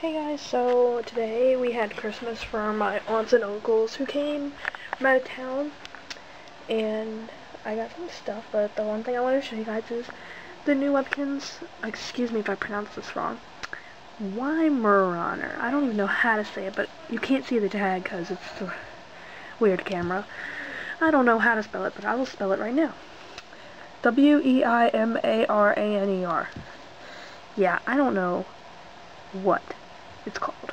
Hey guys, so today we had Christmas for my aunts and uncles who came from out of town, and I got some stuff, but the one thing I want to show you guys is the new Webkinz, excuse me if I pronounce this wrong, Weimaraner. I don't even know how to say it, but you can't see the tag because it's a weird camera. I don't know how to spell it, but I will spell it right now. W-E-I-M-A-R-A-N-E-R. -E yeah, I don't know what it's called.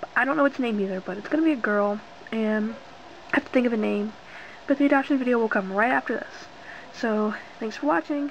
But I don't know its name either, but it's going to be a girl, and I have to think of a name. But the adoption video will come right after this. So, thanks for watching.